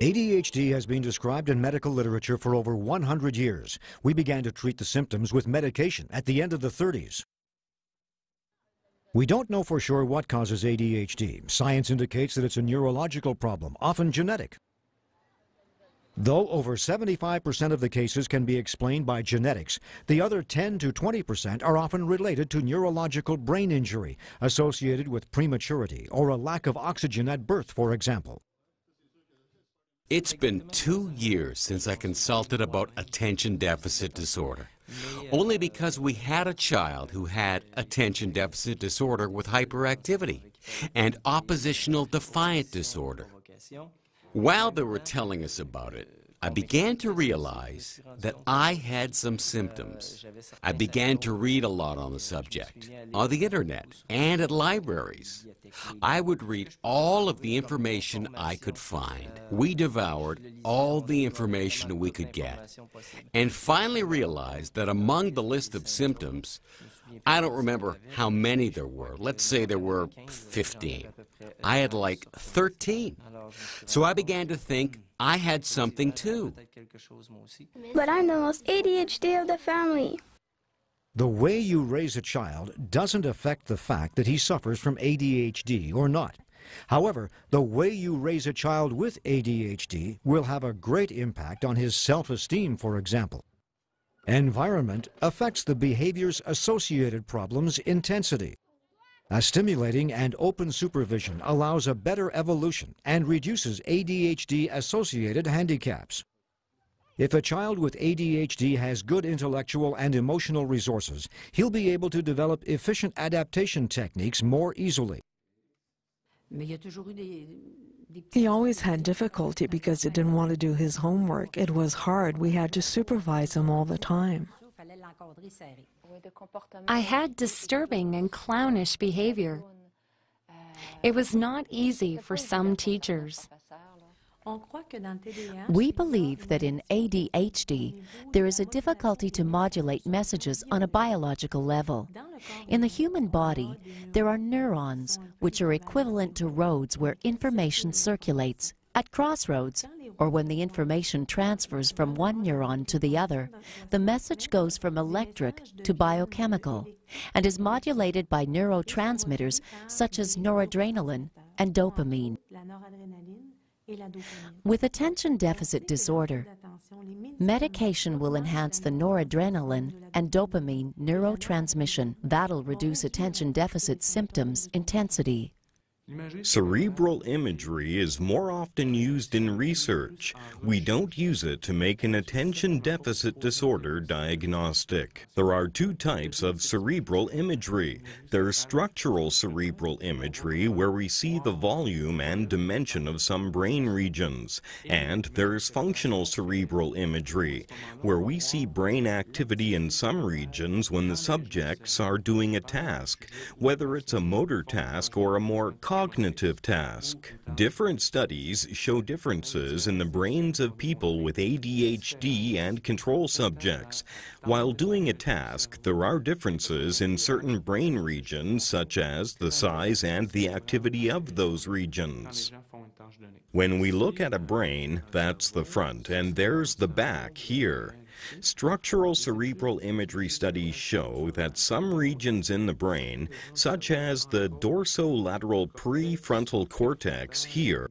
ADHD has been described in medical literature for over 100 years. We began to treat the symptoms with medication at the end of the 30s. We don't know for sure what causes ADHD. Science indicates that it's a neurological problem, often genetic. Though over 75% of the cases can be explained by genetics, the other 10 to 20% are often related to neurological brain injury associated with prematurity or a lack of oxygen at birth, for example. It's been two years since I consulted about attention deficit disorder. Only because we had a child who had attention deficit disorder with hyperactivity and oppositional defiant disorder. While they were telling us about it, I began to realize that I had some symptoms. I began to read a lot on the subject, on the internet, and at libraries. I would read all of the information I could find. We devoured all the information we could get, and finally realized that among the list of symptoms, I don't remember how many there were. Let's say there were 15. I had like 13. So I began to think I had something too. But I'm the most ADHD of the family. The way you raise a child doesn't affect the fact that he suffers from ADHD or not. However, the way you raise a child with ADHD will have a great impact on his self-esteem, for example. Environment affects the behaviors associated problems intensity. A stimulating and open supervision allows a better evolution and reduces ADHD-associated handicaps. If a child with ADHD has good intellectual and emotional resources, he'll be able to develop efficient adaptation techniques more easily. He always had difficulty because he didn't want to do his homework. It was hard. We had to supervise him all the time. I had disturbing and clownish behavior. It was not easy for some teachers. We believe that in ADHD, there is a difficulty to modulate messages on a biological level. In the human body, there are neurons, which are equivalent to roads where information circulates. At crossroads, or when the information transfers from one neuron to the other, the message goes from electric to biochemical and is modulated by neurotransmitters such as noradrenaline and dopamine. With attention deficit disorder, medication will enhance the noradrenaline and dopamine neurotransmission. That'll reduce attention deficit symptoms intensity. Cerebral imagery is more often used in research. We don't use it to make an attention deficit disorder diagnostic. There are two types of cerebral imagery. There's structural cerebral imagery, where we see the volume and dimension of some brain regions. And there's functional cerebral imagery, where we see brain activity in some regions when the subjects are doing a task, whether it's a motor task or a more cognitive task. Different studies show differences in the brains of people with ADHD and control subjects. While doing a task, there are differences in certain brain regions, such as the size and the activity of those regions. When we look at a brain, that's the front, and there's the back here. Structural cerebral imagery studies show that some regions in the brain, such as the dorsolateral prefrontal cortex here,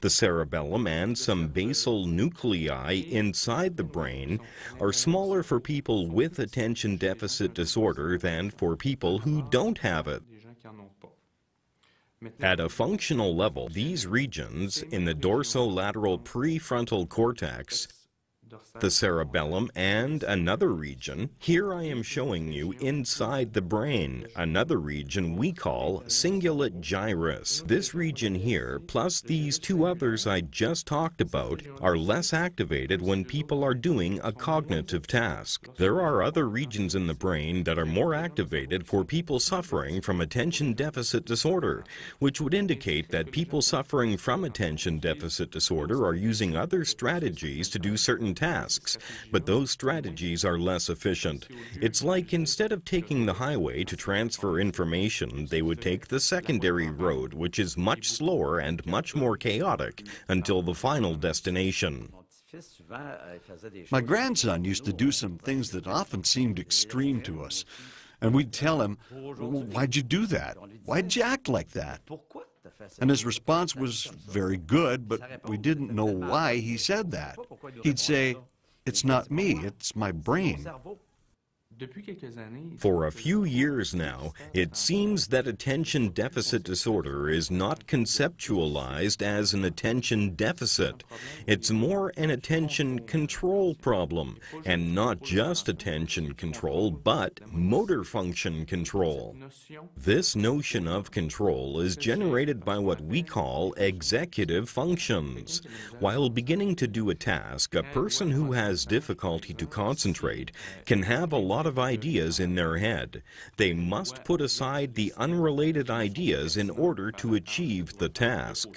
the cerebellum and some basal nuclei inside the brain are smaller for people with attention deficit disorder than for people who don't have it. At a functional level, these regions in the dorsolateral prefrontal cortex the cerebellum, and another region. Here I am showing you inside the brain, another region we call cingulate gyrus. This region here, plus these two others I just talked about, are less activated when people are doing a cognitive task. There are other regions in the brain that are more activated for people suffering from attention deficit disorder, which would indicate that people suffering from attention deficit disorder are using other strategies to do certain tasks tasks, but those strategies are less efficient. It's like instead of taking the highway to transfer information, they would take the secondary road, which is much slower and much more chaotic until the final destination. My grandson used to do some things that often seemed extreme to us. And we'd tell him, Why'd you do that? Why'd you act like that? And his response was very good, but we didn't know why he said that. He'd say, It's not me, it's my brain. For a few years now, it seems that attention deficit disorder is not conceptualized as an attention deficit. It's more an attention control problem, and not just attention control, but motor function control. This notion of control is generated by what we call executive functions. While beginning to do a task, a person who has difficulty to concentrate can have a lot of ideas in their head. They must put aside the unrelated ideas in order to achieve the task.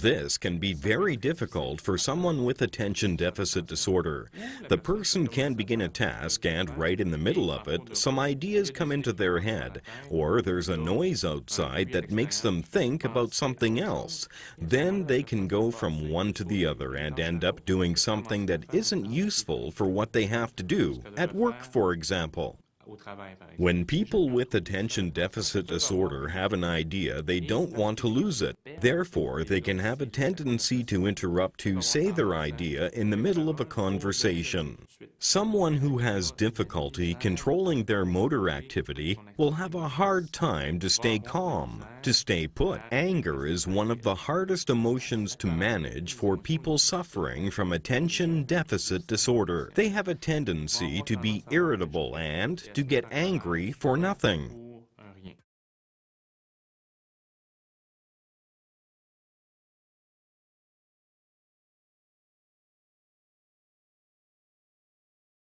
This can be very difficult for someone with attention deficit disorder. The person can begin a task and right in the middle of it, some ideas come into their head, or there's a noise outside that makes them think about something else. Then they can go from one to the other and end up doing something that isn't useful for what they have to do, at work for example. When people with attention deficit disorder have an idea, they don't want to lose it. Therefore, they can have a tendency to interrupt to say their idea in the middle of a conversation. Someone who has difficulty controlling their motor activity will have a hard time to stay calm, to stay put. Anger is one of the hardest emotions to manage for people suffering from attention deficit disorder. They have a tendency to be irritable and to get angry for nothing.